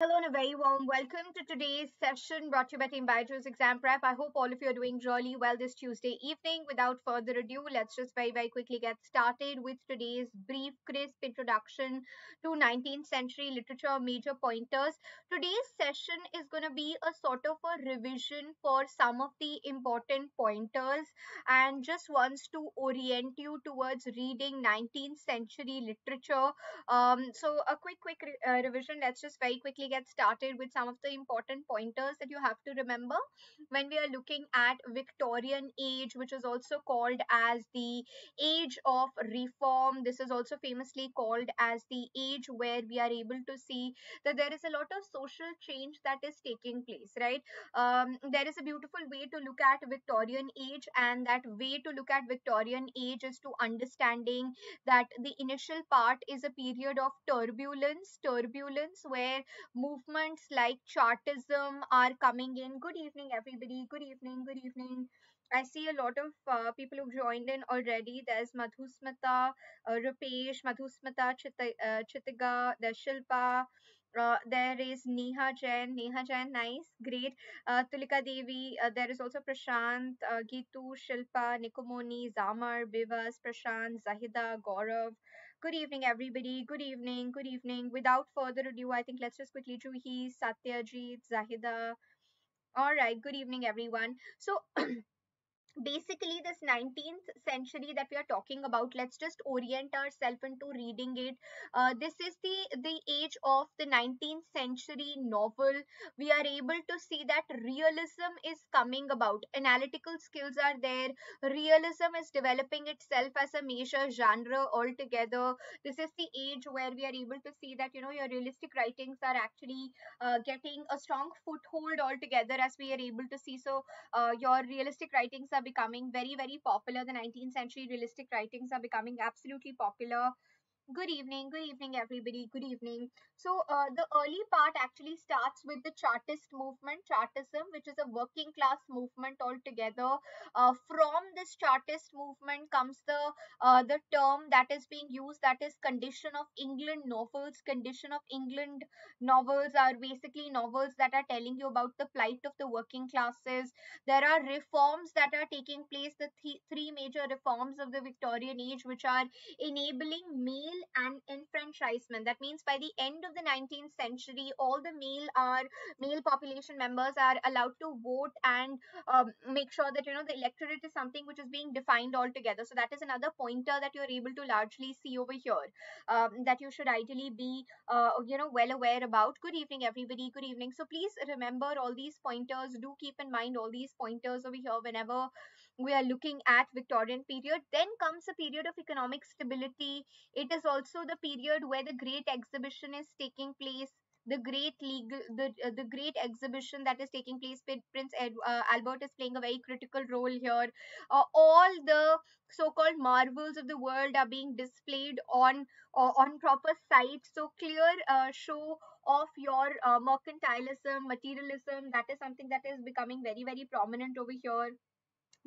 Hello and a very warm welcome to today's session brought to you by Team Byju's Exam Prep. I hope all of you are doing really well this Tuesday evening. Without further ado, let's just very, very quickly get started with today's brief, crisp introduction to 19th century literature major pointers. Today's session is going to be a sort of a revision for some of the important pointers and just wants to orient you towards reading 19th century literature. Um, so a quick, quick re uh, revision. Let's just very quickly get started with some of the important pointers that you have to remember when we are looking at Victorian age, which is also called as the age of reform. This is also famously called as the age where we are able to see that there is a lot of social change that is taking place, right? Um, there is a beautiful way to look at Victorian age, and that way to look at Victorian age is to understanding that the initial part is a period of turbulence, turbulence where movements like Chartism are coming in. Good evening, everybody. Good evening. Good evening. I see a lot of uh, people who've joined in already. There's Madhusmita, uh, Rupesh, Madhusmita, Chit- uh, there's Shilpa, uh, there is Neha Jain. Neha Jain, nice, great. Uh, Tulika Devi. Uh, there is also Prashant, uh, Gitu, Shilpa, Nikomoni, Zamar, Bivas, Prashant, Zahida, Gaurav. Good evening, everybody. Good evening. Good evening. Without further ado, I think let's just quickly Juhi, Satyajit, Zahida. All right. Good evening, everyone. So, basically this 19th century that we are talking about let's just orient ourselves into reading it. Uh, this is the the age of the 19th century novel. We are able to see that realism is coming about. Analytical skills are there. Realism is developing itself as a major genre altogether. This is the age where we are able to see that you know your realistic writings are actually uh, getting a strong foothold altogether as we are able to see. So uh, your realistic writings are becoming very, very popular. The 19th century realistic writings are becoming absolutely popular. Good evening, good evening, everybody. Good evening. So, uh, the early part actually starts with the Chartist movement, Chartism, which is a working class movement altogether. Uh, from this Chartist movement comes the uh, the term that is being used, that is condition of England novels. Condition of England novels are basically novels that are telling you about the plight of the working classes. There are reforms that are taking place, the th three major reforms of the Victorian age, which are enabling male and enfranchisement. That means by the end of the 19th century, all the male are male population members are allowed to vote and um, make sure that you know the electorate is something which is being defined altogether. So that is another pointer that you're able to largely see over here um, that you should ideally be uh, you know well aware about. Good evening, everybody. Good evening. So please remember all these pointers. Do keep in mind all these pointers over here whenever we are looking at Victorian period. Then comes a period of economic stability. It is also the period where the Great Exhibition is taking place. The great legal, the uh, the great exhibition that is taking place. Prince Ed, uh, Albert is playing a very critical role here. Uh, all the so-called marvels of the world are being displayed on uh, on proper sites. So clear uh, show of your uh, mercantilism, materialism. That is something that is becoming very very prominent over here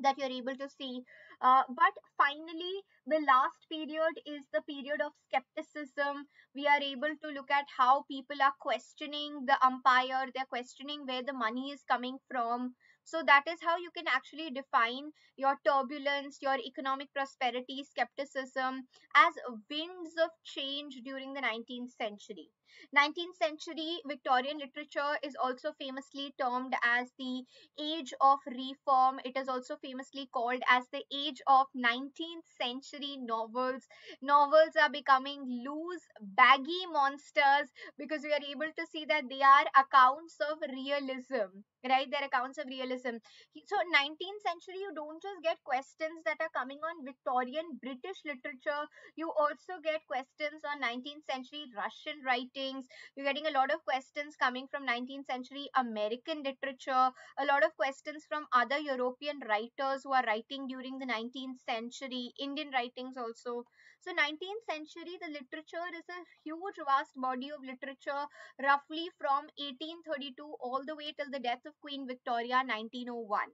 that you're able to see. Uh, but finally, the last period is the period of skepticism. We are able to look at how people are questioning the umpire, they're questioning where the money is coming from. So that is how you can actually define your turbulence, your economic prosperity, skepticism as winds of change during the 19th century. 19th century Victorian literature is also famously termed as the age of reform. It is also famously called as the age of 19th century novels. Novels are becoming loose, baggy monsters because we are able to see that they are accounts of realism, right? They're accounts of realism. So, 19th century, you don't just get questions that are coming on Victorian British literature, you also get questions on 19th century Russian writing writings. You're getting a lot of questions coming from 19th century American literature, a lot of questions from other European writers who are writing during the 19th century, Indian writings also. So 19th century, the literature is a huge vast body of literature roughly from 1832 all the way till the death of Queen Victoria 1901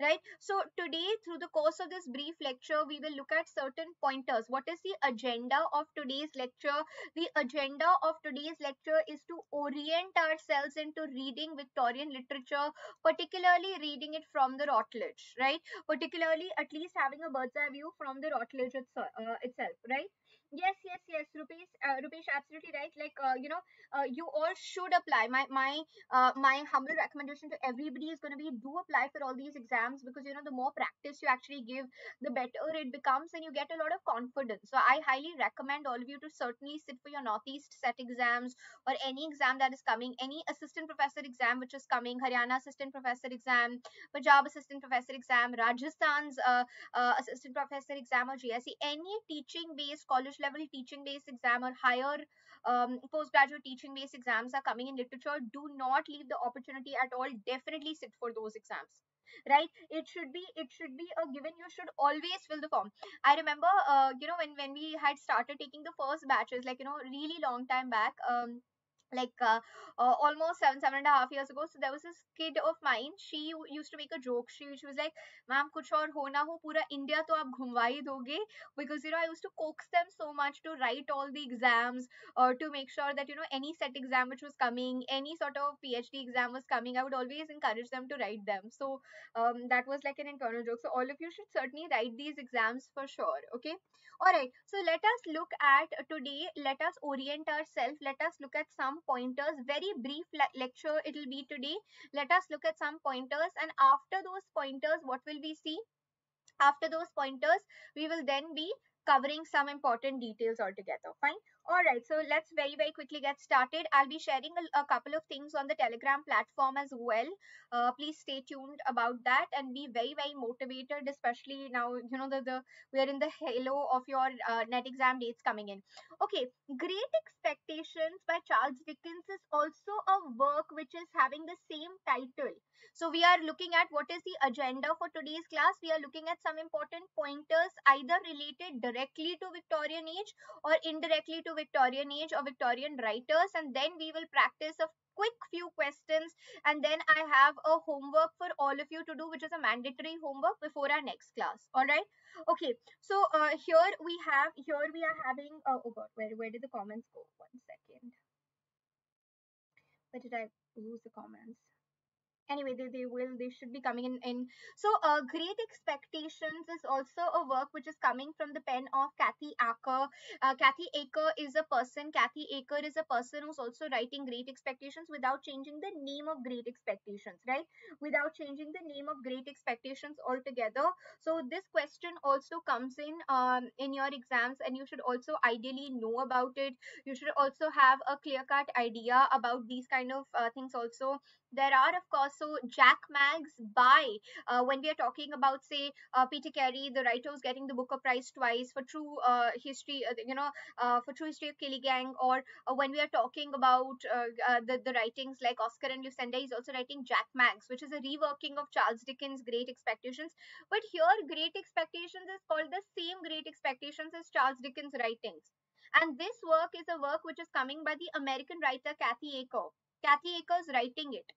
right? So today through the course of this brief lecture we will look at certain pointers. What is the agenda of today's lecture? The agenda of today's lecture is to orient ourselves into reading victorian literature particularly reading it from the routledge right? Particularly at least having a bird's eye view from the routledge itself, uh, itself right yes yes yes rupesh uh, rupesh absolutely right. Like uh, you know uh, you all should apply. My my uh, my humble recommendation to everybody is going to be do apply for all these exams because you know the more practice you actually give the better it becomes and you get a lot of confidence. So i highly recommend all of you to certainly sit for your northeast set exams or any exam that is coming any assistant professor exam which is coming haryana assistant professor exam punjab assistant professor exam rajasthan's uh, uh, assistant professor exam or gse any teaching based college level teaching based exam or higher um, postgraduate teaching based exams are coming in literature, do not leave the opportunity at all. Definitely sit for those exams right? It should be it should be a given. You should always fill the form. I remember uh, you know when when we had started taking the first batches like you know really long time back um like uh, uh, almost seven seven and a half years ago. So there was this kid of mine she used to make a joke. She, she was like ma'am kuch aur ho na ho pura india to aap ghumwa doge because you know i used to coax them so much to write all the exams or uh, to make sure that you know any set exam which was coming any sort of phd exam was coming i would always encourage them to write them. So um, that was like an internal joke. So all of you should certainly write these exams for sure okay? All right. So let us look at today. Let us orient ourselves. Let us look at some pointers very brief le lecture it will be today. Let us look at some pointers and after those pointers what will we see? After those pointers we will then be covering some important details altogether. Fine all right so let's very very quickly get started. I'll be sharing a, a couple of things on the telegram platform as well. Uh, please stay tuned about that and be very very motivated especially now you know the, the we are in the halo of your uh, net exam dates coming in. Okay great expectations by charles dickens is also a work which is having the same title. So we are looking at what is the agenda for today's class. We are looking at some important pointers either related directly to victorian age or indirectly to Victorian age or Victorian writers and then we will practice a quick few questions and then I have a homework for all of you to do which is a mandatory homework before our next class. All right? Okay. So uh, here we have here we are having uh, oh god where, where did the comments go? One second. Where did I lose the comments anyway they, they will they should be coming in in. So uh, great expectations is also a work which is coming from the pen of kathy acker. Uh, kathy acker is a person kathy acker is a person who's also writing great expectations without changing the name of great expectations right? Without changing the name of great expectations altogether. So this question also comes in um, in your exams and you should also ideally know about it. You should also have a clear cut idea about these kind of uh, things also. There are of course so jack maggs by uh, when we are talking about say uh, peter carey the writer who's getting the booker prize twice for true uh, history uh, you know uh, for true history of kelly gang or uh, when we are talking about the, the writings like oscar and lucinda he's also writing jack maggs which is a reworking of charles dickens great expectations. But here great expectations is called the same great expectations as charles dickens writings. And this work is a work which is coming by the american writer kathy acker kathy acker's writing it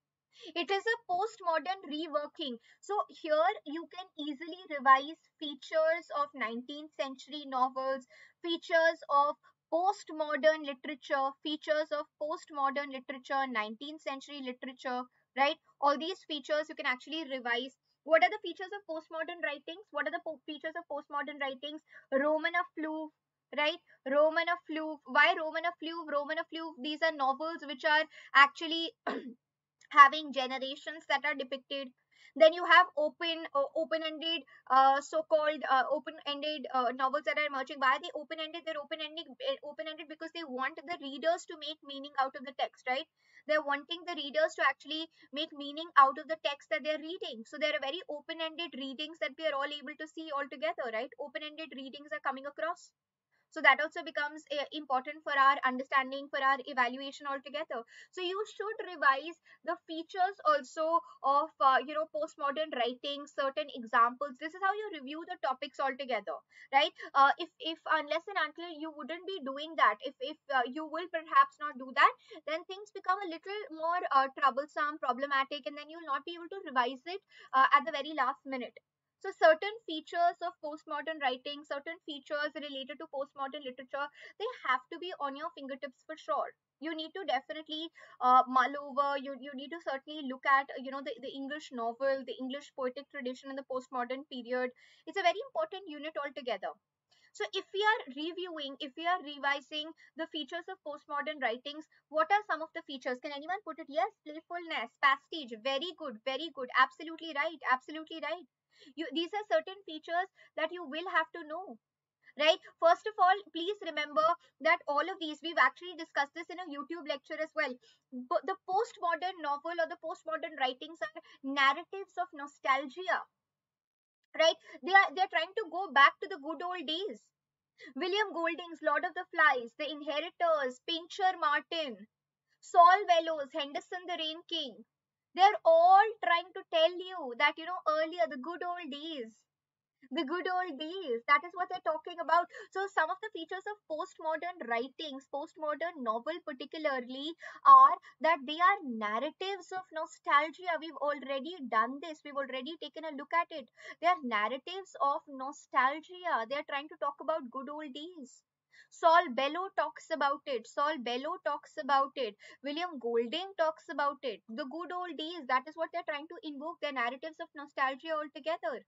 it is a postmodern reworking. So here you can easily revise features of 19th century novels, features of postmodern literature, features of postmodern literature, 19th century literature, right? All these features you can actually revise. What are the features of postmodern writings? What are the features of postmodern writings? Roman of Fleuve, right? Roman of Fleuve. Why Roman of Fleuve? Roman of Fleuve, these are novels which are actually having generations that are depicted. Then you have open uh, open-ended uh, so-called uh, open-ended uh, novels that are emerging. Why are they open-ended? They're open-ended eh, open-ended because they want the readers to make meaning out of the text right? They're wanting the readers to actually make meaning out of the text that they're reading. So there are very open-ended readings that we are all able to see all together right? Open-ended readings are coming across so that also becomes uh, important for our understanding for our evaluation altogether. So you should revise the features also of uh, you know postmodern writing certain examples. This is how you review the topics altogether right? Uh, if if unless and until you wouldn't be doing that if if uh, you will perhaps not do that then things become a little more uh, troublesome problematic and then you'll not be able to revise it uh, at the very last minute so certain features of postmodern writing, certain features related to postmodern literature, they have to be on your fingertips for sure. You need to definitely uh, mull over. You you need to certainly look at you know the, the English novel, the English poetic tradition in the postmodern period. It's a very important unit altogether. So if we are reviewing, if we are revising the features of postmodern writings, what are some of the features? Can anyone put it? Yes, playfulness, pastiche, very good, very good, absolutely right, absolutely right you these are certain features that you will have to know right? First of all please remember that all of these we've actually discussed this in a youtube lecture as well. But the postmodern novel or the postmodern writings are narratives of nostalgia right? They are they're trying to go back to the good old days. William golding's lord of the flies the inheritors pincher martin saul bellows henderson the rain king they're all trying to tell you that, you know, earlier, the good old days, the good old days. That is what they're talking about. So, some of the features of postmodern writings, postmodern novel particularly, are that they are narratives of nostalgia. We've already done this, we've already taken a look at it. They are narratives of nostalgia. They are trying to talk about good old days. Saul Bellow talks about it. Saul Bellow talks about it. William Golding talks about it. The good old days, that is what they're trying to invoke, their narratives of nostalgia altogether.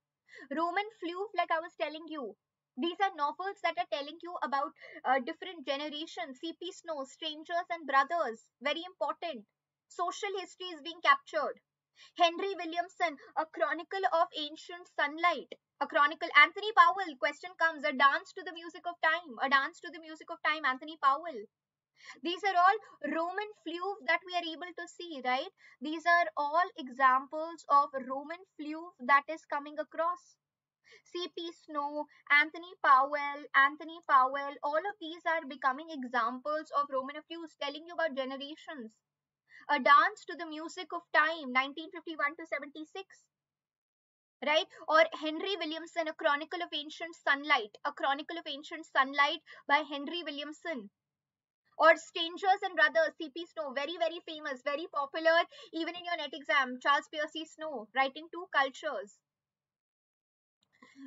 Roman Fleuve, like I was telling you, these are novels that are telling you about uh, different generations. C.P. Snow, Strangers and Brothers, very important. Social history is being captured. Henry Williamson, A Chronicle of Ancient Sunlight. A chronicle. Anthony Powell, question comes, a dance to the music of time. A dance to the music of time, Anthony Powell. These are all Roman fleuve that we are able to see, right? These are all examples of Roman fleuve that is coming across. C.P. Snow, Anthony Powell, Anthony Powell, all of these are becoming examples of Roman fleuves telling you about generations. A Dance to the Music of Time, 1951 to 76. Right? Or Henry Williamson, A Chronicle of Ancient Sunlight, A Chronicle of Ancient Sunlight by Henry Williamson. Or Strangers and Brothers, C.P. Snow, very, very famous, very popular, even in your net exam. Charles Percy Snow, writing two cultures.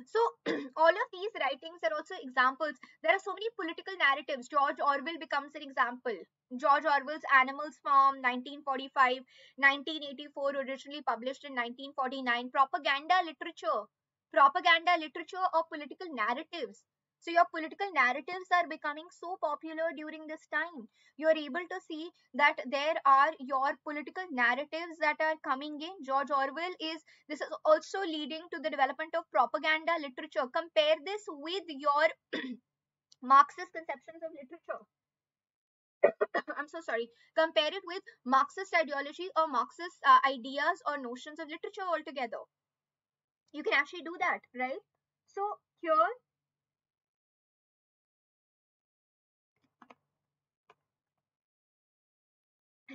So all of these writings are also examples. There are so many political narratives. George Orwell becomes an example. George Orwell's Animals Farm, 1945, 1984, originally published in 1949. Propaganda literature. Propaganda literature or political narratives. So your political narratives are becoming so popular during this time. You are able to see that there are your political narratives that are coming in. George Orwell is, this is also leading to the development of propaganda literature. Compare this with your Marxist conceptions of literature. I'm so sorry. Compare it with Marxist ideology or Marxist uh, ideas or notions of literature altogether. You can actually do that, right? So here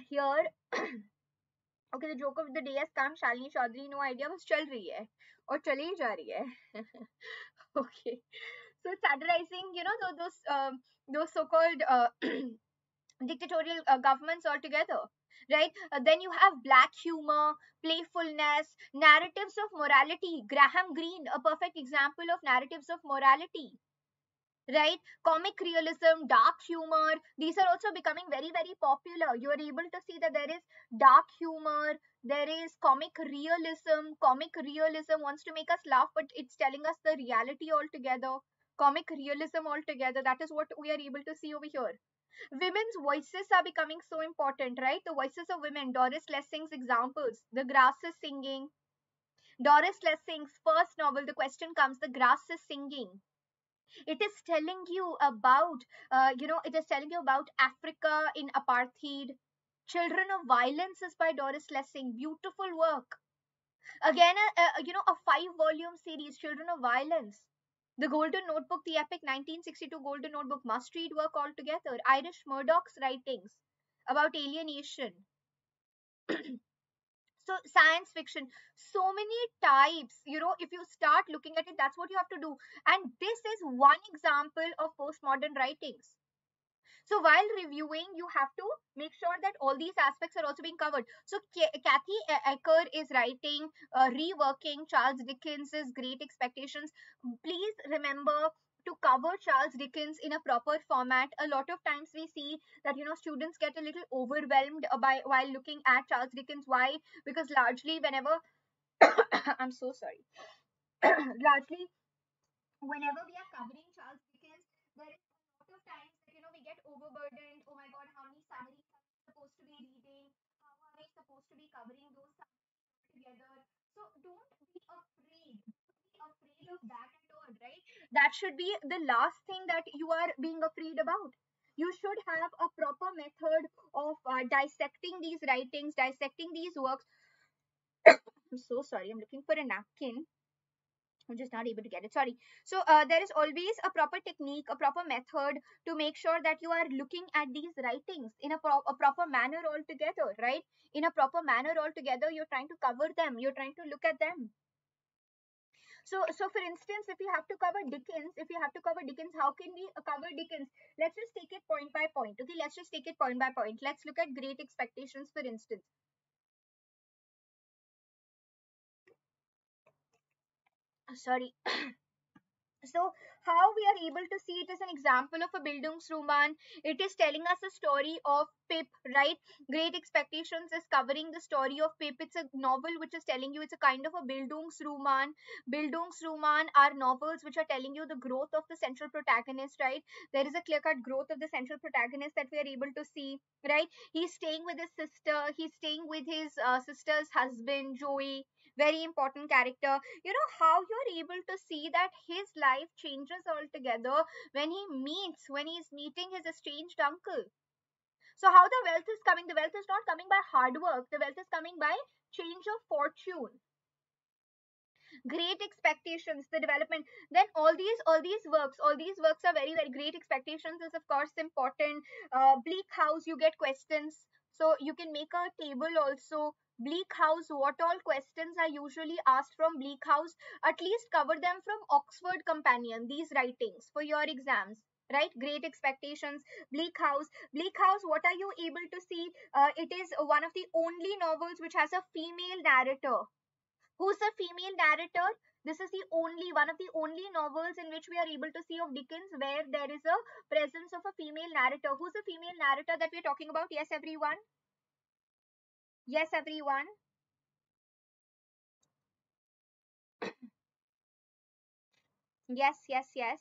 here okay the joke of the day has come. Shalini chaudhary no idea bas chal rahi hai aur chale ja rahi hai. Okay. So satirizing you know those um, those those so called uh, dictatorial uh, governments altogether right? Uh, then you have black humor playfulness narratives of morality. Graham greene a perfect example of narratives of morality right? Comic realism dark humor these are also becoming very very popular. You are able to see that there is dark humor there is comic realism. Comic realism wants to make us laugh but it's telling us the reality altogether. Comic realism altogether that is what we are able to see over here. Women's voices are becoming so important right? The voices of women. Doris lessing's examples the grass is singing. Doris lessing's first novel the question comes the grass is singing it is telling you about uh, you know it is telling you about africa in apartheid children of violence is by doris lessing beautiful work again a, a, you know a five volume series children of violence The Golden Notebook, the epic 1962 Golden Notebook, must read work altogether. Iris Murdoch's writings about alienation. so science fiction so many types you know if you start looking at it that's what you have to do and this is one example of postmodern writings so while reviewing, you have to make sure that all these aspects are also being covered. So Kathy Acker is writing, uh, reworking Charles Dickens's Great Expectations. Please remember to cover Charles Dickens in a proper format. A lot of times we see that you know students get a little overwhelmed by while looking at Charles Dickens. Why? Because largely whenever I'm so sorry. largely whenever we are covering Charles Dickens, there is a lot of times that you know we get overburdened. Oh my god, how many summaries are we supposed to be reading? How are we supposed to be covering those together? So don't be afraid. Don't be afraid of that all, right? That should be the last thing that you are being afraid about. You should have a proper method of uh, dissecting these writings, dissecting these works. I'm so sorry, I'm looking for a napkin. I'm just not able to get it. Sorry. So uh, there is always a proper technique, a proper method to make sure that you are looking at these writings in a, pro a proper manner altogether, right? In a proper manner altogether, you're trying to cover them. You're trying to look at them. So, so for instance, if you have to cover Dickens, if you have to cover Dickens, how can we uh, cover Dickens? Let's just take it point by point. Okay, let's just take it point by point. Let's look at Great Expectations, for instance. sorry so how we are able to see it as an example of a bildungsroman. It is telling us a story of pip right? Great expectations is covering the story of pip. It's a novel which is telling you it's a kind of a bildungsroman. Bildungsroman are novels which are telling you the growth of the central protagonist right? There is a clear cut growth of the central protagonist that we are able to see right? He's staying with his sister. He's staying with his uh, sister's husband joey very important character. You know how you're able to see that his life changes altogether when he meets when he's meeting his estranged uncle. So how the wealth is coming the wealth is not coming by hard work the wealth is coming by change of fortune. Great expectations the development. Then all these all these works all these works are very very great. Expectations is of course important. Uh, bleak house you get questions. So you can make a table also Bleak House, what all questions are usually asked from Bleak House? At least cover them from Oxford Companion, these writings for your exams right? Great expectations bleak house. Bleak house what are you able to see? Uh, it is one of the only novels which has a female narrator. Who's the female narrator? This is the only one of the only novels in which we are able to see of dickens where there is a presence of a female narrator. Who's the female narrator that we're talking about? Yes everyone Yes, everyone. yes, yes, yes.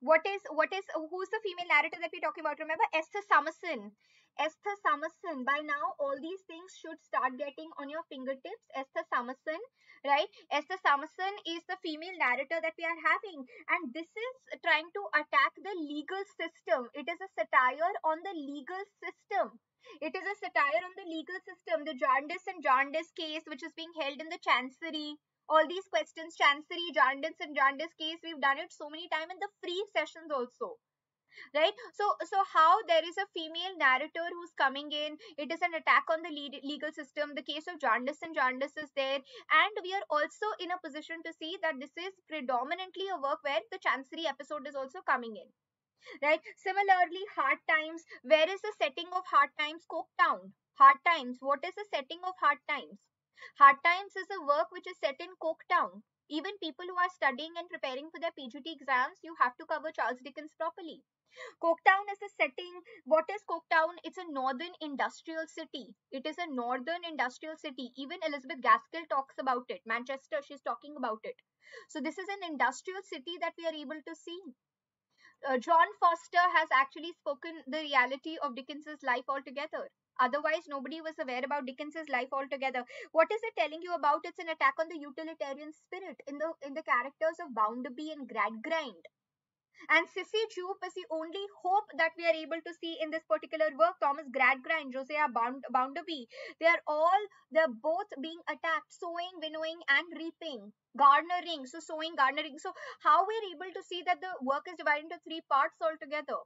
What is what is who's the female narrator that we're talking about? Remember Esther Summerson. Esther Summerson. By now, all these things should start getting on your fingertips. Esther Summerson, right? Esther Summerson is the female narrator that we are having, and this is trying to attack the legal system. It is a satire on the legal system it is a satire on the legal system, the Jarndyce and Jarndyce case, which is being held in the Chancery. All these questions, Chancery, Jarndyce and Jarndyce case, we've done it so many times in the free sessions also. Right? So so how there is a female narrator who's coming in it is an attack on the legal system the case of Jarndyce and Jarndyce is there and we are also in a position to see that this is predominantly a work where the chancery episode is also coming in right similarly hard times where is the setting of hard times coketown hard times what is the setting of hard times hard times is a work which is set in coketown even people who are studying and preparing for their pgt exams you have to cover charles dickens properly Coketown is a setting. What is Coketown? It's a northern industrial city. It is a northern industrial city. Even Elizabeth Gaskell talks about it. Manchester, she's talking about it. So this is an industrial city that we are able to see uh, John Forster has actually spoken the reality of Dickens's life altogether. Otherwise, nobody was aware about Dickens's life altogether. What is it telling you about? It's an attack on the utilitarian spirit in the in the characters of Bounderby and Gradgrind. And Sissy Jupe is the only hope that we are able to see in this particular work. Thomas Gradgrind, Josiah Bound Bounderby, they are all, they're both being attacked, sowing, winnowing, and reaping, garnering. So, sowing, garnering. So, how we're able to see that the work is divided into three parts altogether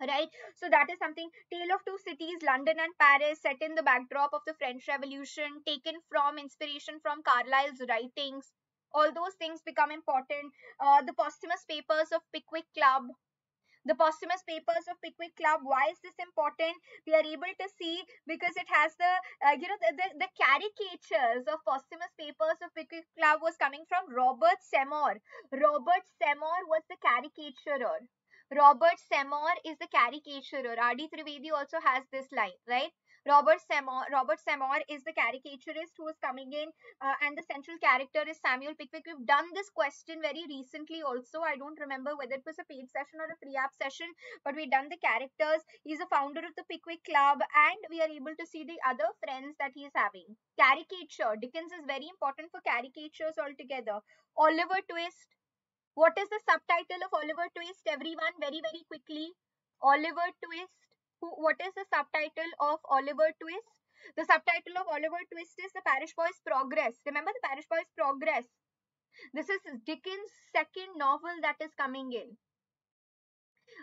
right so that is something tale of two cities london and paris set in the backdrop of the french revolution taken from inspiration from carlyle's writings all those things become important uh, the posthumous papers of pickwick club the posthumous papers of pickwick club why is this important we are able to see because it has the uh, you know the, the, the caricatures of posthumous papers of pickwick club was coming from robert seymour robert seymour was the caricaturer Robert Seymour is the caricaturer. R.D. Trivedi also has this line, right? Robert Seymour, Robert Seymour is the caricaturist who is coming in, uh, and the central character is Samuel Pickwick. We've done this question very recently also. I don't remember whether it was a paid session or a free app session, but we've done the characters. He's a founder of the Pickwick Club, and we are able to see the other friends that he is having. Caricature. Dickens is very important for caricatures altogether. Oliver Twist what is the subtitle of Oliver Twist? Everyone, very, very quickly. Oliver Twist. Who, what is the subtitle of Oliver Twist? The subtitle of Oliver Twist is The Parish Boy's Progress. Remember The Parish Boy's Progress? This is Dickens' second novel that is coming in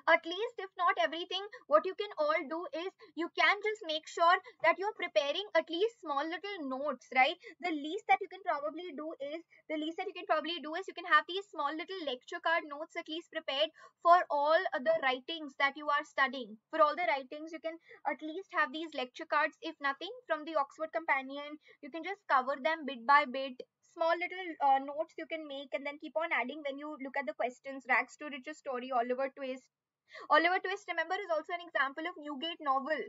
at least if not everything what you can all do is you can just make sure that you're preparing at least small little notes right? The least that you can probably do is the least that you can probably do is you can have these small little lecture card notes at least prepared for all the writings that you are studying. For all the writings you can at least have these lecture cards if nothing from the oxford companion. You can just cover them bit by bit. Small little uh, notes you can make and then keep on adding when you look at the questions. Rags to riches story oliver twist Oliver Twist, remember, is also an example of Newgate novel.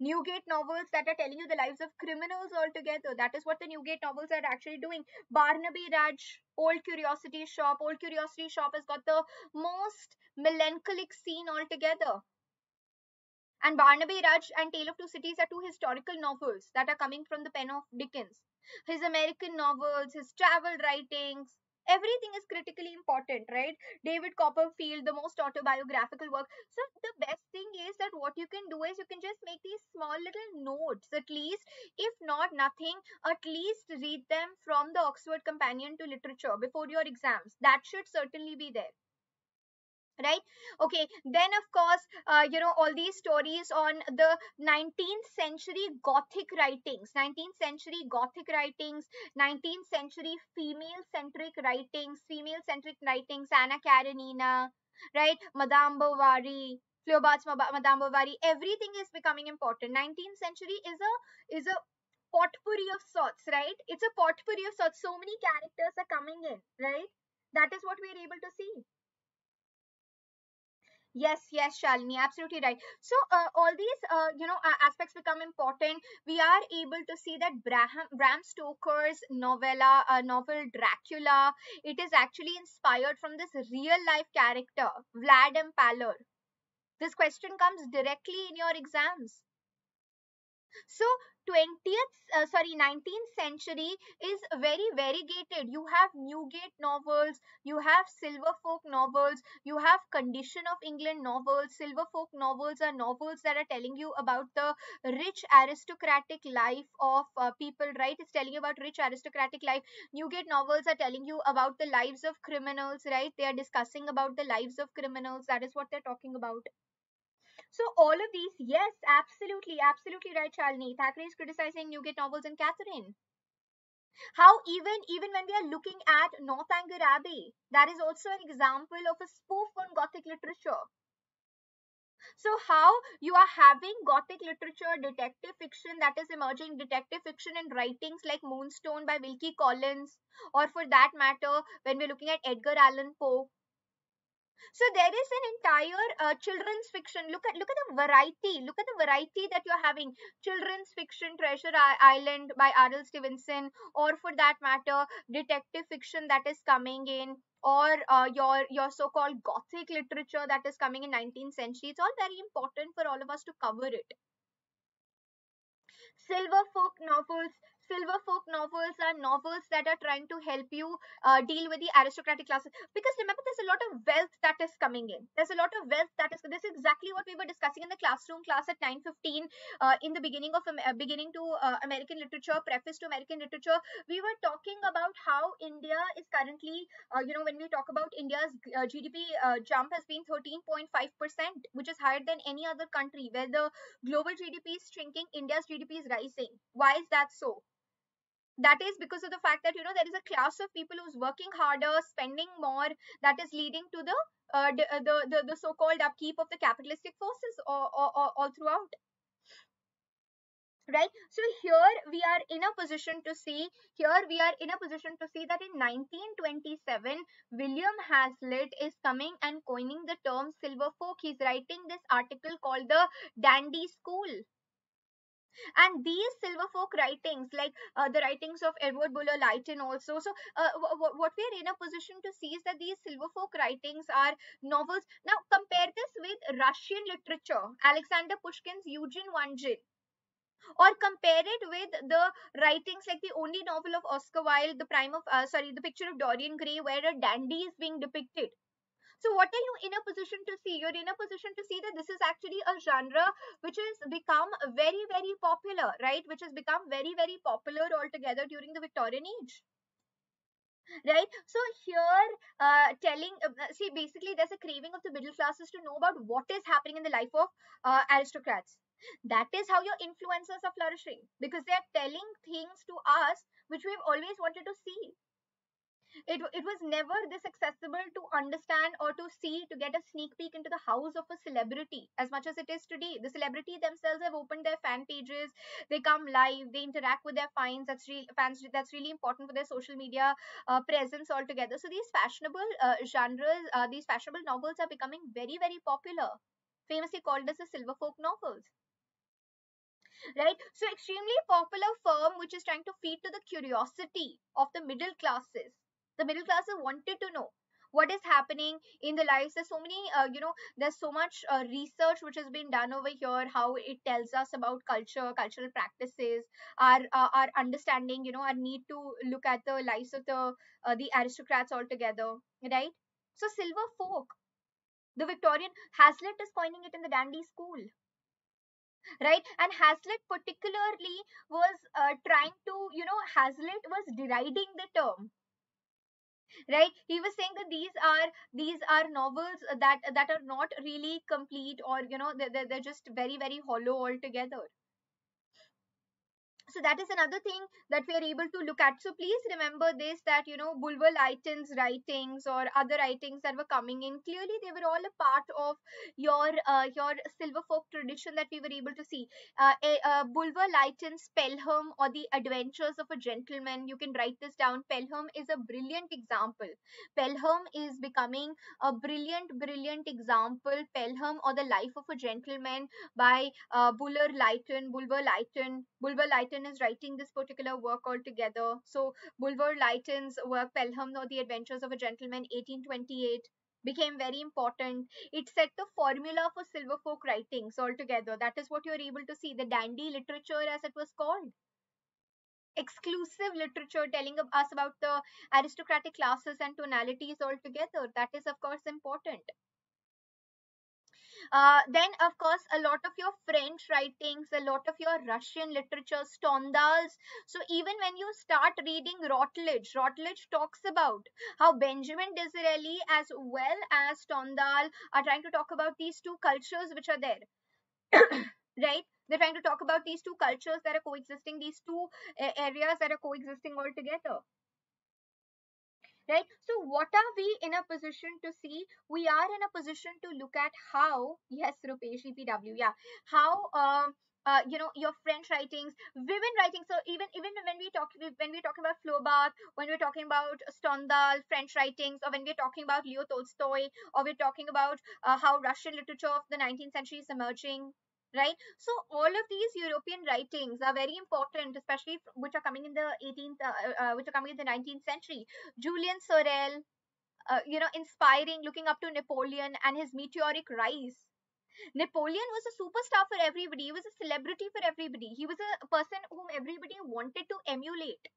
Newgate novels that are telling you the lives of criminals altogether. That is what the Newgate novels are actually doing. Barnaby Rudge, Old Curiosity Shop. Old Curiosity Shop has got the most melancholic scene altogether. And Barnaby Rudge and Tale of Two Cities are two historical novels that are coming from the pen of Dickens. His American novels, his travel writings, everything is critically important right? David copperfield the most autobiographical work. So the best thing is that what you can do is you can just make these small little notes at least if not nothing at least read them from the oxford companion to literature before your exams. That should certainly be there right? Okay then of course uh, you know all these stories on the 19th century gothic writings 19th century gothic writings 19th century female centric writings female centric writings anna karenina right? Madame bovary Flaubert, madame bovary everything is becoming important. 19th century is a is a potpourri of sorts right? It's a potpourri of sorts. So many characters are coming in right? That is what we are able to see Yes, yes, Shalini, absolutely right. So, uh, all these, uh, you know, aspects become important. We are able to see that Bram, Stoker's novella, uh, novel Dracula, it is actually inspired from this real life character, Vlad Impaler. This question comes directly in your exams. So, 20th uh, sorry 19th century is very variegated. You have newgate novels you have silver fork novels you have condition of england novels. Silver fork novels are novels that are telling you about the rich aristocratic life of uh, people right? It's telling you about rich aristocratic life. Newgate novels are telling you about the lives of criminals right? They are discussing about the lives of criminals. That is what they're talking about so all of these, yes, absolutely, absolutely right, Shalini. Thackeray is criticizing Newgate novels and Catherine. How even even when we are looking at Northanger Abbey, that is also an example of a spoof on Gothic literature. So how you are having Gothic literature, detective fiction that is emerging, detective fiction and writings like Moonstone by Wilkie Collins, or for that matter, when we're looking at Edgar Allan Poe, so there is an entire uh, children's fiction. Look at look at the variety. Look at the variety that you're having. Children's fiction treasure island by r.l stevenson or for that matter detective fiction that is coming in or uh, your your so-called gothic literature that is coming in 19th century. It's all very important for all of us to cover it. Silver fork novels silver fork novels are novels that are trying to help you uh, deal with the aristocratic classes. Because remember there's a lot of wealth that is coming in. There's a lot of wealth that is this is exactly what we were discussing in the classroom class at 9:15 uh, in the beginning of uh, beginning to uh, american literature preface to american literature. We were talking about how india is currently uh, you know when we talk about india's uh, gdp jump has been 13.5% which is higher than any other country where the global gdp is shrinking india's gdp is rising. Why is that so that is because of the fact that you know there is a class of people who's working harder spending more that is leading to the uh, the, uh, the, the, the so-called upkeep of the capitalistic forces all, all, all throughout. Right? So here we are in a position to see here we are in a position to see that in 1927 william hazlitt is coming and coining the term silver fork he's writing this article called the dandy school and these silver fork writings like uh, the writings of edward bulwer lytton also so uh, what we're in a position to see is that these silver fork writings are novels. Now compare this with russian literature alexander pushkin's Eugene onegin or compare it with the writings like the only novel of oscar wilde the prime of uh, sorry the picture of dorian gray where a dandy is being depicted so what are you in a position to see? You're in a position to see that this is actually a genre which has become very, very popular, right? Which has become very, very popular altogether during the Victorian age right so here uh, telling uh, see basically there's a craving of the middle classes to know about what is happening in the life of uh, aristocrats that is how your influencers are flourishing because they're telling things to us which we've always wanted to see it, it was never this accessible to understand or to see to get a sneak peek into the house of a celebrity as much as it is today. The celebrity themselves have opened their fan pages. They come live. They interact with their fans. That's really fans that's really important for their social media uh, presence altogether. So these fashionable uh, genres uh, these fashionable novels are becoming very very popular. Famously called as the silver fork novels. Right? So extremely popular firm which is trying to feed to the curiosity of the middle classes the middle classes wanted to know what is happening in the lives. There's so many uh, you know there's so much uh, research which has been done over here how it tells us about culture cultural practices our uh, our understanding you know our need to look at the lives of the uh, the aristocrats altogether right? So silver fork the victorian hazlitt is coining it in the dandy school right? And hazlitt particularly was uh, trying to you know hazlitt was deriding the term right? He was saying that these are these are novels that that are not really complete or you know they're, they're just very very hollow altogether so that is another thing that we are able to look at. So please remember this that you know bulwer lytton's writings or other writings that were coming in clearly they were all a part of your uh, your silver fork tradition that we were able to see. Uh, uh, bulwer lytton's pelham or the adventures of a gentleman. You can write this down. Pelham is a brilliant example. Pelham is becoming a brilliant brilliant example. Pelham or the life of a gentleman by uh, bulwer lytton bulwer lytton bulwer lytton is writing this particular work altogether. So Bulwer Lytton's work Pelham or The Adventures of a Gentleman 1828 became very important. It set the formula for silver fork writings altogether. That is what you're able to see, the dandy literature as it was called. Exclusive literature telling us about the aristocratic classes and tonalities altogether. That is, of course, important. Uh, then, of course, a lot of your French writings, a lot of your Russian literature, Stendhal's. So, even when you start reading Routledge, Routledge talks about how Benjamin Disraeli as well as Stendhal are trying to talk about these two cultures which are there. right? They're trying to talk about these two cultures that are coexisting, these two uh, areas that are coexisting altogether right? So what are we in a position to see? We are in a position to look at how yes rupesh epw yeah. How um uh, you know your french writings women writing so even even when we talk when we're talking about flaubert when we're talking about stendhal french writings or when we're talking about leo tolstoy or we're talking about uh, how russian literature of the 19th century is emerging right so all of these european writings are very important especially which are coming in the 18th uh, uh, uh, which are coming in the 19th century julien sorel uh, you know inspiring looking up to napoleon and his meteoric rise Napoleon was a superstar for everybody. He was a celebrity for everybody. He was a person whom everybody wanted to emulate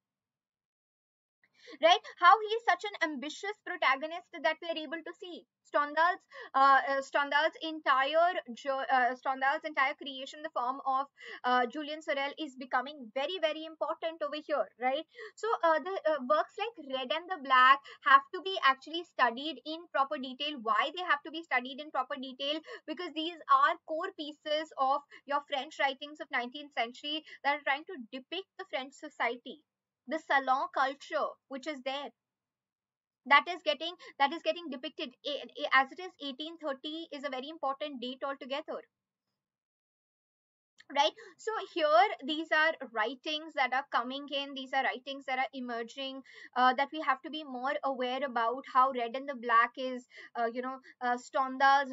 right? How he is such an ambitious protagonist that we are able to see. Stendhal's uh, uh, Stendhal's entire uh, Stendhal's entire creation, the form of uh, Julien Sorel, is becoming very very important over here, right? So uh, the uh, works like Red and the Black have to be actually studied in proper detail. Why they have to be studied in proper detail? Because these are core pieces of your French writings of 19th century that are trying to depict the French society the salon culture which is there. That is getting that is getting depicted. As it is 1830 is a very important date altogether right? So here these are writings that are coming in. These are writings that are emerging uh, that we have to be more aware about how red and the black is uh, you know uh,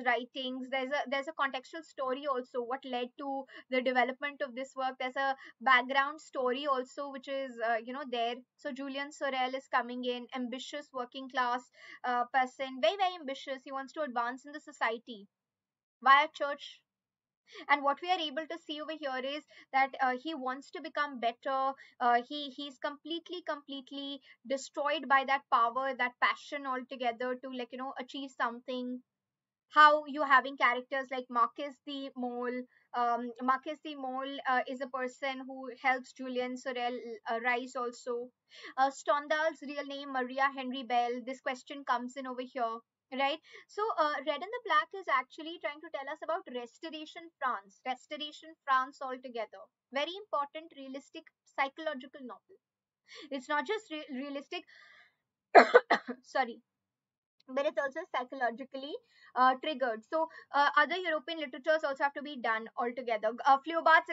writings. There's a there's a contextual story also what led to the development of this work. There's a background story also which is uh, you know there. So Julien Sorel is coming in ambitious working class uh, person very very ambitious. He wants to advance in the society. Via church and what we are able to see over here is that uh, he wants to become better uh, he he's completely completely destroyed by that power that passion altogether to like you know achieve something how you having characters like Marcus the Mole. Um, Marquis de Mole uh, is a person who helps Julien Sorel uh, rise also. Uh, Stendhal's real name, Maria Henry Bell. This question comes in over here right? So uh, red and the black is actually trying to tell us about restoration france restoration france altogether. Very important realistic psychological novel. It's not just re realistic sorry but it's also psychologically uh, triggered. So uh, other European literatures also have to be done altogether. Uh,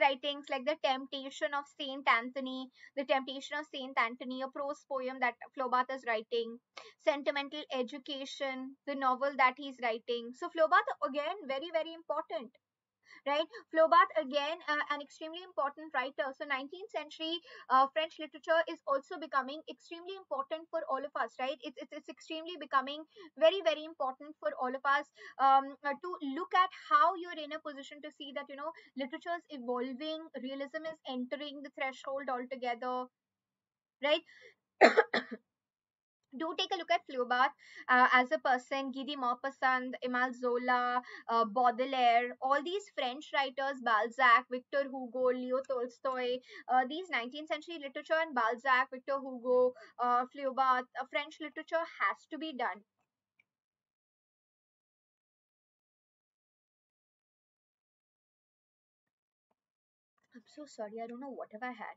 writings like The Temptation of Saint Anthony, The Temptation of Saint Anthony, a prose poem that Flaubert is writing, Sentimental Education, the novel that he's writing. So Flaubert again very very important right? Flaubert, again, uh, an extremely important writer. So 19th century uh, French literature is also becoming extremely important for all of us, right? It's, it's, it's extremely becoming very, very important for all of us um, uh, to look at how you're in a position to see that, you know, literature is evolving, realism is entering the threshold altogether, right? do take a look at Flaubert uh, as a person, de Maupassant, Emile Zola, uh, Baudelaire, all these French writers, Balzac, Victor Hugo, Leo Tolstoy, uh, these 19th century literature and Balzac, Victor Hugo, uh, uh, French literature has to be done. I'm so sorry, I don't know what have I had.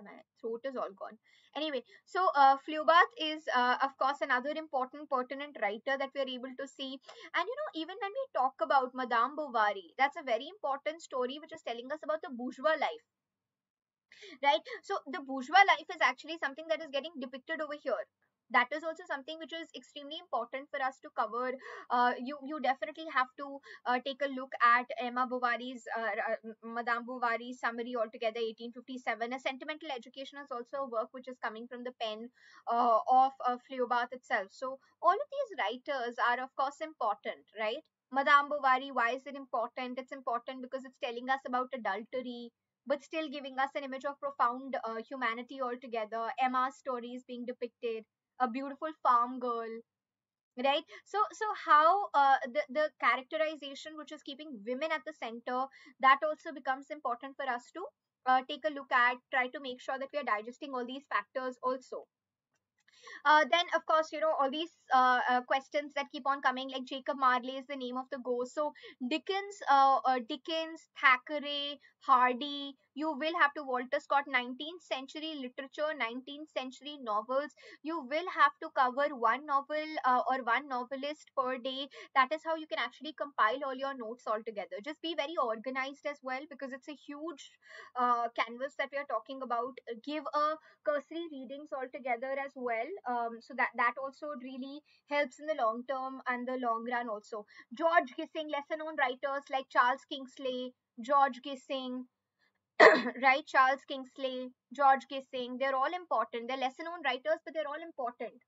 My throat is all gone. Anyway, so uh, Flaubert is, uh, of course, another important, pertinent writer that we are able to see. And you know, even when we talk about Madame Bovary, that's a very important story which is telling us about the bourgeois life. Right? So, the bourgeois life is actually something that is getting depicted over here that is also something which is extremely important for us to cover. Uh, you you definitely have to uh, take a look at Emma Bovary's uh, uh Madame Bovary's summary altogether, 1857. A sentimental education is also a work which is coming from the pen uh, of uh, itself. So all of these writers are of course important, right? Madame Bovary, why is it important? It's important because it's telling us about adultery, but still giving us an image of profound uh, humanity altogether. Emma's story is being depicted a beautiful farm girl right? So so how uh, the the characterization which is keeping women at the center that also becomes important for us to uh, take a look at try to make sure that we are digesting all these factors also. Uh, then of course you know all these uh, uh, questions that keep on coming like jacob marley is the name of the ghost. So dickens uh, uh, dickens thackeray hardy you will have to walter scott 19th century literature 19th century novels. You will have to cover one novel uh, or one novelist per day. That is how you can actually compile all your notes all together just be very organized as well because it's a huge canvas that we are talking about. Give a cursory readings all together as well. Um, so that that also really helps in the long term and the long run also. George gissing lesser known writers like charles kingsley george gissing right? Charles kingsley george gissing they're all important. They're lesser known writers but they're all important.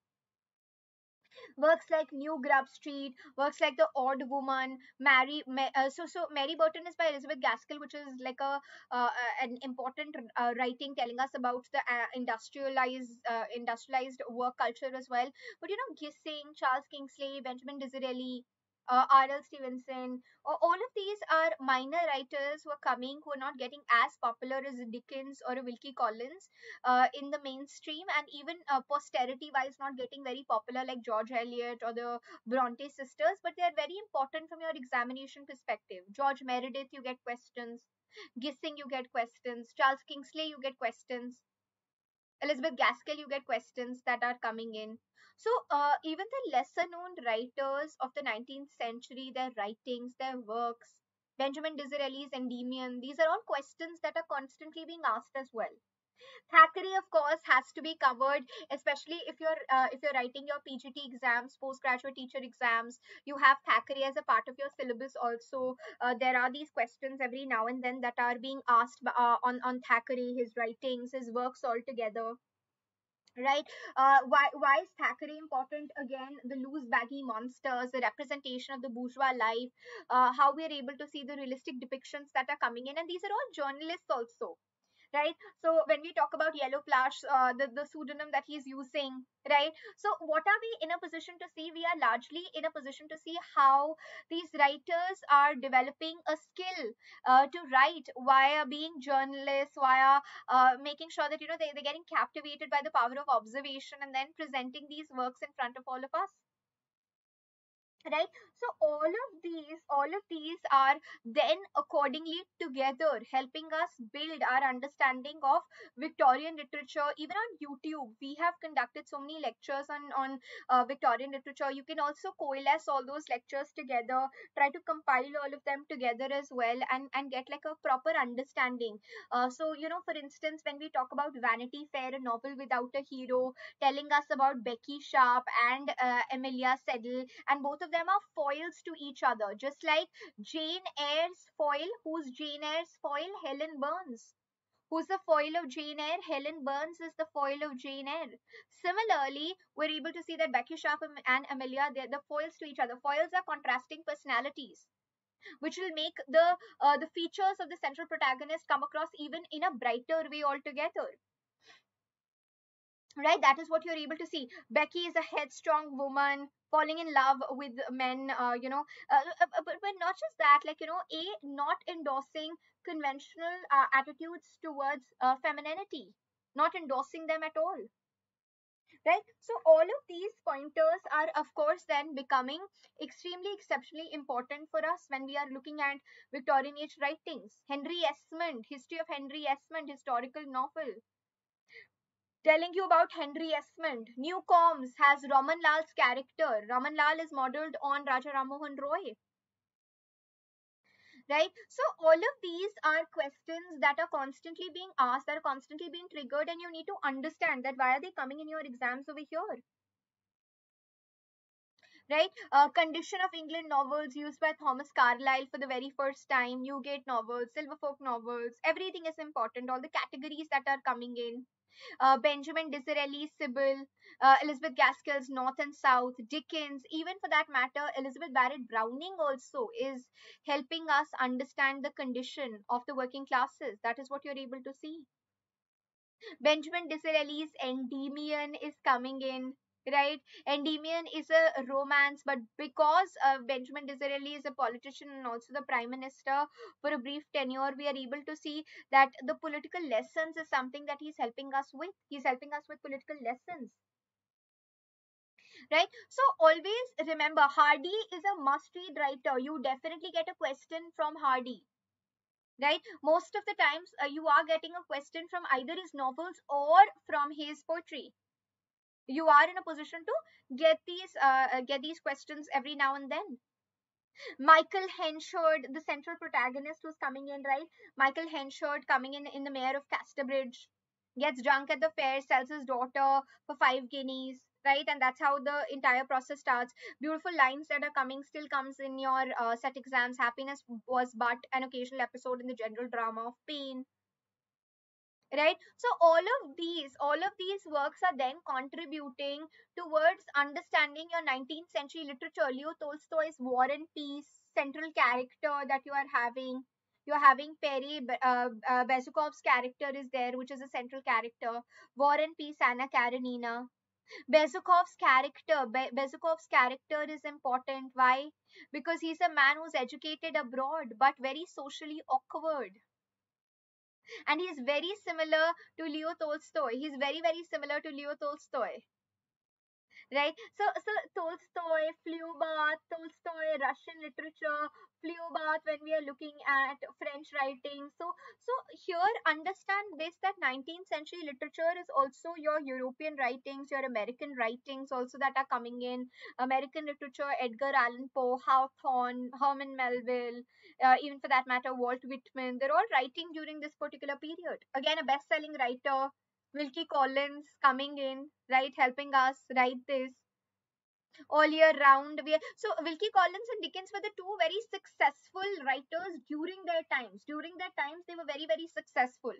Works like New Grub Street, works like The Odd Woman, Mary. Ma- uh, so so Mary Barton is by Elizabeth Gaskell, which is like a uh, uh, an important uh, writing telling us about the uh, industrialized uh, industrialized work culture as well. But you know, Gissing, Charles Kingsley, Benjamin Disraeli, uh, R.L. Stevenson, or all of these are minor writers who are coming who are not getting as popular as Dickens or Wilkie Collins uh, in the mainstream, and even uh, posterity wise, not getting very popular like George Eliot or the Bronte sisters, but they are very important from your examination perspective. George Meredith, you get questions. Gissing, you get questions. Charles Kingsley, you get questions. Elizabeth Gaskell, you get questions that are coming in. So, uh, even the lesser known writers of the 19th century, their writings, their works, Benjamin Disraeli's Endymion, these are all questions that are constantly being asked as well. Thackeray, of course, has to be covered, especially if you're uh, if you're writing your PGT exams, postgraduate teacher exams. You have Thackeray as a part of your syllabus. Also, uh, there are these questions every now and then that are being asked uh, on on Thackeray, his writings, his works altogether right? Uh, why why is thackeray important? Again the loose baggy monsters the representation of the bourgeois life uh, how we are able to see the realistic depictions that are coming in. And these are all journalists also right? So when we talk about yellow plush uh, the, the pseudonym that he's using right? So what are we in a position to see? We are largely in a position to see how these writers are developing a skill uh, to write via being journalists via uh, making sure that you know they, they're getting captivated by the power of observation and then presenting these works in front of all of us right? So all of these all of these are then accordingly together helping us build our understanding of victorian literature. Even on youtube we have conducted so many lectures on on uh, victorian literature. You can also coalesce all those lectures together try to compile all of them together as well and and get like a proper understanding. Uh, so you know for instance when we talk about vanity fair a novel without a hero telling us about becky sharp and uh, amelia sedley and both of them are foils to each other, just like Jane Eyre's foil, who's Jane Eyre's foil? Helen Burns. Who's the foil of Jane Eyre? Helen Burns is the foil of Jane Eyre. Similarly, we're able to see that Becky Sharp and Amelia, they're the foils to each other. Foils are contrasting personalities which will make the uh, the features of the central protagonist come across even in a brighter way altogether right? That is what you're able to see. Becky is a headstrong woman falling in love with men uh, you know uh, uh, uh, but, but not just that like you know a not endorsing conventional uh, attitudes towards uh, femininity. Not endorsing them at all. Right? So all of these pointers are of course then becoming extremely exceptionally important for us when we are looking at victorian age writings. Henry esmond history of henry esmond historical novel telling you about Henry Esmond. Newcomes has Raman Lal's character. Raman Lal is modeled on Raja Rammohun Roy. Right? So, all of these are questions that are constantly being asked, that are constantly being triggered, and you need to understand that why are they coming in your exams over here? right? Uh, Condition of England novels used by Thomas Carlyle for the very first time, Newgate novels, Silver fork novels, everything is important, all the categories that are coming in uh, Benjamin Disraeli, Sybil, uh, Elizabeth Gaskell's North and South, Dickens, even for that matter, Elizabeth Barrett Browning also is helping us understand the condition of the working classes. That is what you're able to see. Benjamin Disraeli's Endymion is coming in right? Endymion is a romance but because uh, benjamin disraeli is a politician and also the prime minister for a brief tenure we are able to see that the political lessons is something that he's helping us with. He's helping us with political lessons. Right? So always remember hardy is a must read writer. You definitely get a question from hardy. Right? Most of the times uh, you are getting a question from either his novels or from his poetry you are in a position to get these uh, uh, get these questions every now and then. Michael henchard the central protagonist who's coming in right? Michael henchard coming in in the mayor of casterbridge gets drunk at the fair sells his daughter for five guineas right? And that's how the entire process starts. Beautiful lines that are coming still comes in your uh, set exams. Happiness was but an occasional episode in the general drama of pain right so all of these all of these works are then contributing towards understanding your 19th century literature leo tolstoy's war and peace central character that you are having you're having Pierre uh, uh, Bezukov's character is there, which is a central character. War and Peace, Anna Karenina. Bezukov's character, Be- character is important. Why? Because he's a man who's educated abroad, but very socially awkward and he's very similar to Leo Tolstoy. He's very, very similar to Leo Tolstoy. Right? So, so Tolstoy, Flaubert, Tolstoy, Russian literature, Flaubert when we are looking at French writing. So, so here understand this that 19th century literature is also your European writings, your American writings also that are coming in. American literature, Edgar Allan Poe, Hawthorne, Herman Melville, uh, even for that matter, Walt Whitman. They're all writing during this particular period. Again, a best-selling writer, Wilkie Collins coming in, right, helping us write this all year round. We are, so Wilkie Collins and Dickens were the two very successful writers during their times. During their times, they were very, very successful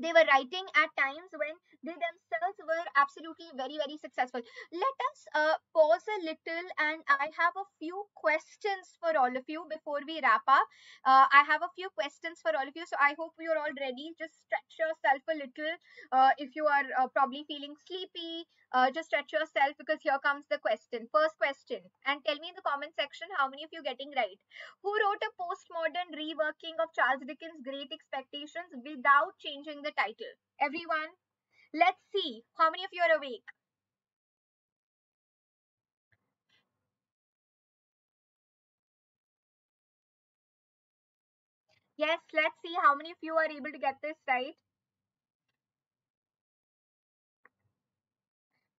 they were writing at times when they themselves were absolutely very very successful. Let us uh, pause a little and i have a few questions for all of you before we wrap up. Uh, i have a few questions for all of you so i hope you're all ready. Just stretch yourself a little uh, if you are uh, probably feeling sleepy uh, just stretch yourself because here comes the question first question. And tell me in the comment section how many of you getting right. Who wrote a postmodern reworking of charles dickens great expectations without changing the title. Everyone, let's see how many of you are awake. Yes, let's see how many of you are able to get this right.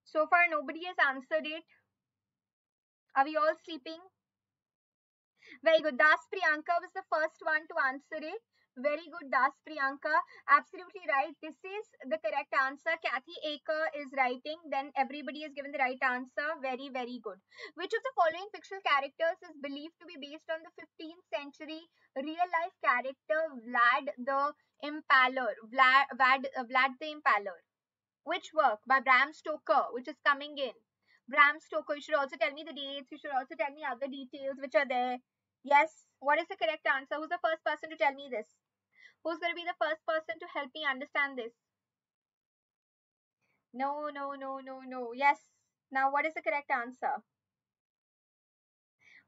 So far, nobody has answered it. Are we all sleeping? Very good. Das Priyanka was the first one to answer it. Very good, Das Priyanka. Absolutely right. This is the correct answer. Kathy Acker is writing. Then everybody is given the right answer. Very, very good. Which of the following fictional characters is believed to be based on the 15th century real life character Vlad the Impaler? Vlad, Vlad, uh, Vlad the Impaler. Which work by Bram Stoker, which is coming in? Bram Stoker. You should also tell me the dates. You should also tell me other details which are there. Yes. What is the correct answer? Who's the first person to tell me this? Who's going to be the first person to help me understand this? No, no, no, no, no. Yes. Now, what is the correct answer?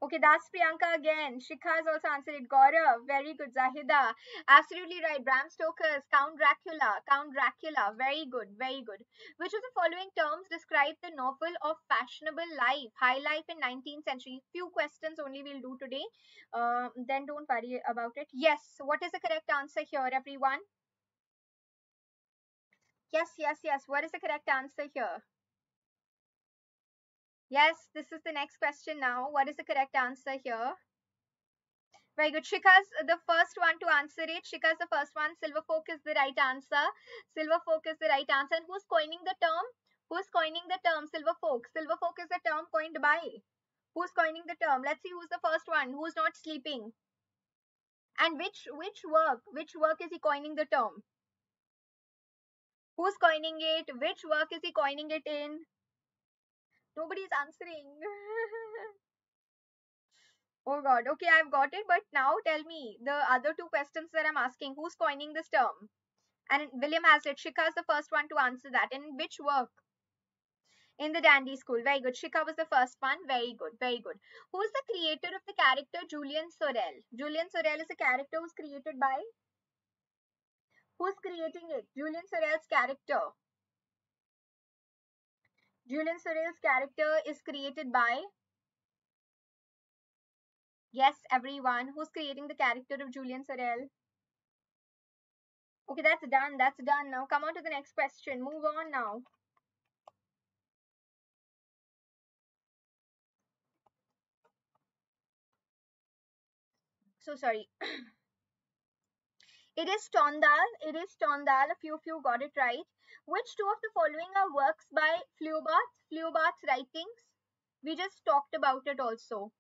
Okay, that's Priyanka again. Shikha has also answered it. Gaurav, very good. Zahida, absolutely right. Bram Stoker's Count Dracula. Count Dracula, very good, very good. Which of the following terms describe the novel of fashionable life, high life in 19th century? Few questions only we'll do today. Uh, then don't worry about it. Yes, what is the correct answer here, everyone? Yes, yes, yes. What is the correct answer here? Yes, this is the next question now. What is the correct answer here? Very good. Shika's the first one to answer it. Shika's the first one. Silver fork is the right answer. Silver fork is the right answer. And who's coining the term? Who's coining the term silver fork? Silver fork is the term coined by. Who's coining the term? Let's see who's the first one. Who's not sleeping? And which which work? Which work is he coining the term? Who's coining it? Which work is he coining it in? Nobody's answering. oh god. Okay, I've got it. But now tell me the other two questions that I'm asking. Who's coining this term? And William Hazlitt. Shika is the first one to answer that. In which work? In the Dandy School. Very good. Shika was the first one. Very good. Very good. Who's the creator of the character Julien Sorel? Julien Sorel is a character who's created by? Who's creating it? Julien Sorel's character. Julien Sorel's character is created by Yes, everyone. Who's creating the character of Julien Sorel? Okay, that's done. That's done. Now come on to the next question. Move on now. So sorry. It is Stendhal. It is Stendhal. A few of you got it right. Which two of the following are works by Flaubert? Flaubert's writings. We just talked about it also.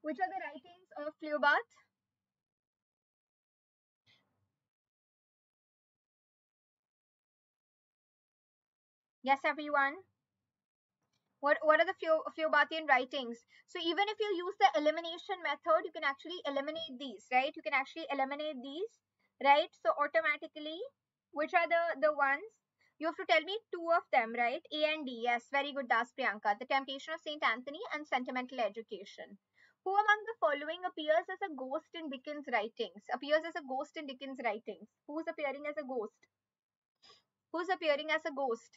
Which are the writings of Flaubert? Yes, everyone. What, what are the few Feyerabdian writings? So even if you use the elimination method, you can actually eliminate these, right? You can actually eliminate these, right? So automatically, which are the, the ones? You have to tell me two of them, right? A and D. Yes, very good, Das Priyanka. The Temptation of St. Anthony and Sentimental Education. Who among the following appears as a ghost in Dickens' writings? Appears as a ghost in Dickens' writings. Who's appearing as a ghost? Who's appearing as a ghost?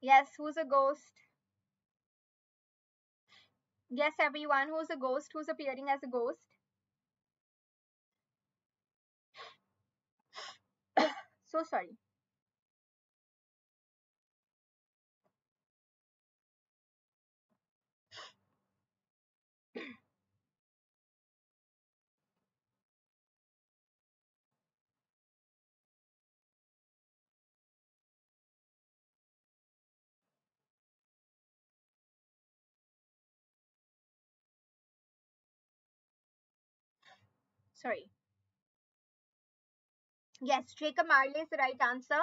Yes, who's a ghost? Yes, everyone, who's a ghost? Who's appearing as a ghost? so sorry. Sorry. Yes, Jacob Marley is the right answer.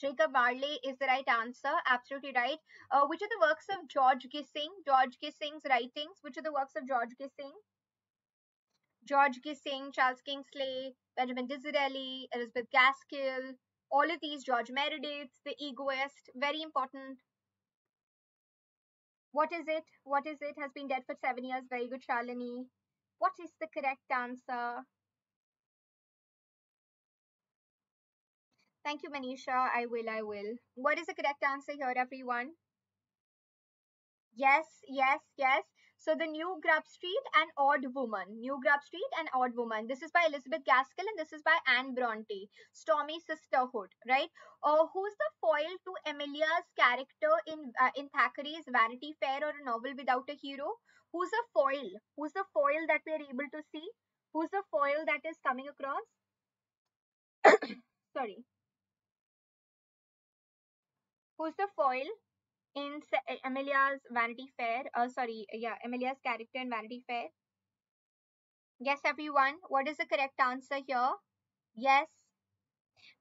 Jacob Marley is the right answer. Absolutely right. Uh, which are the works of George Gissing? George Gissing's writings. Which are the works of George Gissing? George Gissing, Charles Kingsley, Benjamin Disraeli, Elizabeth Gaskell, all of these, George Meredith, The Egoist, very important. What is it? What is it? Has been dead for seven years. Very good, Shalini. What is the correct answer? Thank you, Manisha. I will, I will. What is the correct answer here, everyone? Yes, yes, yes. So the New Grub Street and Odd Woman. New Grub Street and Odd Woman. This is by Elizabeth Gaskell and this is by Anne Bronte. Stormy Sisterhood, right? Uh, who's the foil to Amelia's character in uh, in Thackeray's Vanity Fair or a novel without a hero? Who's the foil? Who's the foil that we are able to see? Who's the foil that is coming across? Sorry. Who's the foil in Amelia's Vanity Fair? Uh, sorry, yeah, Amelia's character in Vanity Fair. Yes, everyone. What is the correct answer here? Yes,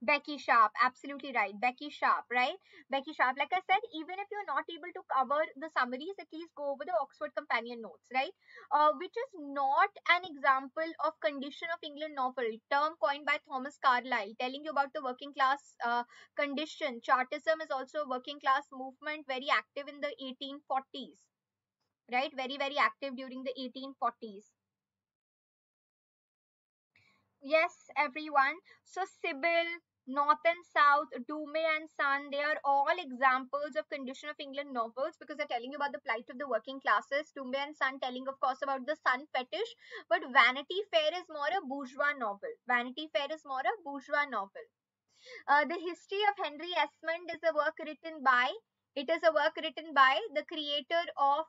Becky Sharp, absolutely right. Becky Sharp, right? Becky Sharp, like I said, even if you're not able to cover the summaries, at least go over the Oxford Companion Notes, right? Uh, which is not an example of condition of England novel, term coined by Thomas Carlyle, telling you about the working class uh, condition. Chartism is also a working class movement, very active in the 1840s, right? Very, very active during the 1840s. Yes, everyone. So Sybil, North and South, Dombey and Son, they are all examples of condition of England novels because they're telling you about the plight of the working classes. Dombey and Son telling, of course, about the son fetish. But Vanity Fair is more a bourgeois novel. Vanity Fair is more a bourgeois novel. Uh, the History of Henry Esmond is a work written by, it is a work written by the creator of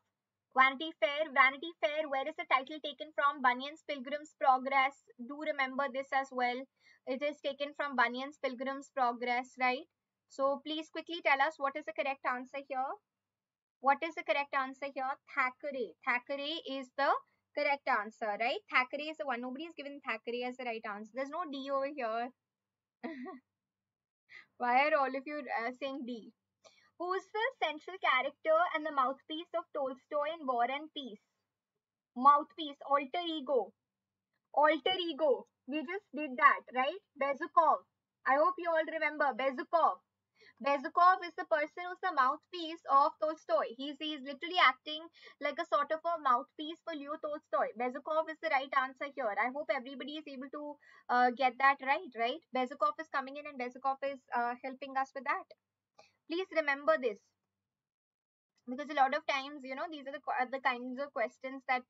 Vanity Fair. Vanity Fair, where is the title taken from? Bunyan's Pilgrim's Progress. Do remember this as well. It is taken from Bunyan's Pilgrim's Progress, right? So please quickly tell us what is the correct answer here. What is the correct answer here? Thackeray. Thackeray is the correct answer, right? Thackeray is the one. Nobody is given Thackeray as the right answer. There's no D over here. Why are all of you uh, saying D? Who's the central character and the mouthpiece of Tolstoy in War and Peace? Mouthpiece, alter ego. Alter ego. We just did that, right? Bezukov. I hope you all remember Bezukov. Bezukov is the person who's the mouthpiece of Tolstoy. He's, he's literally acting like a sort of a mouthpiece for Leo Tolstoy. Bezukov is the right answer here. I hope everybody is able to uh, get that right, right? Bezukov is coming in and Bezukov is uh, helping us with that please remember this. Because a lot of times you know these are the, the kinds of questions that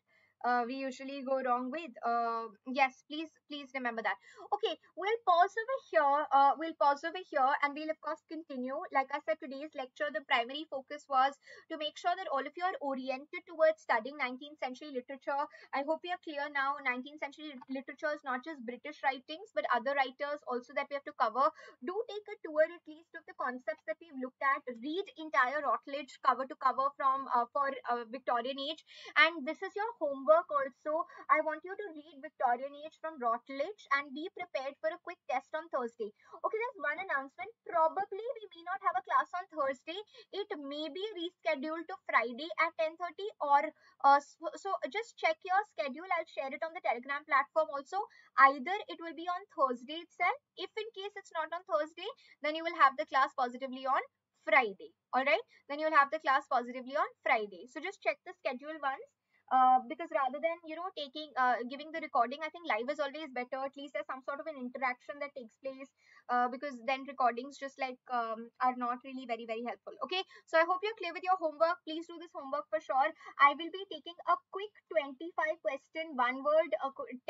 uh, we usually go wrong with. Uh, yes, please, please remember that. Okay, we'll pause over here. Uh, we'll pause over here and we'll of course continue. Like I said, today's lecture, the primary focus was to make sure that all of you are oriented towards studying 19th century literature. I hope you are clear now. 19th century literature is not just British writings, but other writers also that we have to cover. Do take a tour at least of the concepts that we've looked at. Read entire Routledge cover to cover from uh, for uh, Victorian age. And this is your homework homework also. I want you to read Victorian Age from Routledge and be prepared for a quick test on Thursday. Okay, there's one announcement. Probably we may not have a class on Thursday. It may be rescheduled to Friday at 10:30 or uh, so, so just check your schedule. I'll share it on the Telegram platform also. Either it will be on Thursday itself. If in case it's not on Thursday, then you will have the class positively on Friday. Alright, then you'll have the class positively on Friday. So just check the schedule once. Uh, because rather than you know taking uh, giving the recording i think live is always better at least there's some sort of an interaction that takes place uh, because then recordings just like um, are not really very very helpful. Okay so i hope you're clear with your homework. Please do this homework for sure. I will be taking a quick 25 question one word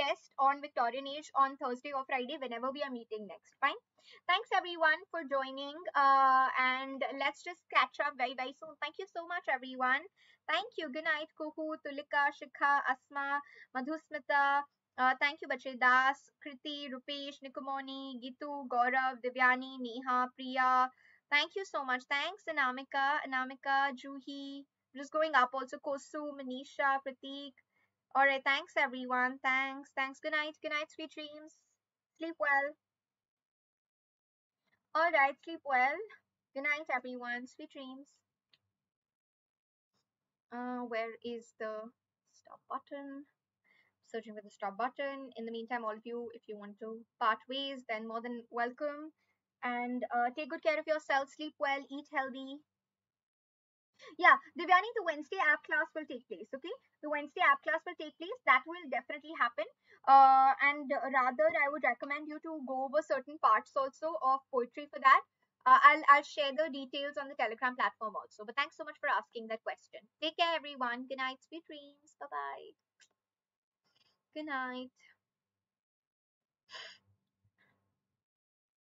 test on victorian age on thursday or friday whenever we are meeting next. Fine thanks everyone for joining uh, and let's just catch up very very soon thank you so much everyone Thank you. Good night, Kuhu, Tulika, Shikha, Asma, Madhusmita. Uh, thank you, Bache Das, Kriti, Rupesh, Nikumoni, Gitu, Gaurav, Divyani, Neha, Priya. Thank you so much. Thanks, Anamika, Anamika, Juhi. Just going up also, Kosu, Manisha, Pratik. All right. Thanks, everyone. Thanks. Thanks. Good night. Good night. Sweet dreams. Sleep well. All right. Sleep well. Good night, everyone. Sweet dreams uh, where is the stop button searching for the stop button in the meantime all of you if you want to part ways then more than welcome and uh, take good care of yourself sleep well eat healthy yeah Divyani the Wednesday app class will take place okay the Wednesday app class will take place that will definitely happen uh, and rather I would recommend you to go over certain parts also of poetry for that uh, I'll, I'll share the details on the Telegram platform also. But thanks so much for asking that question. Take care, everyone. Good night. Sweet dreams. Bye bye. Good night.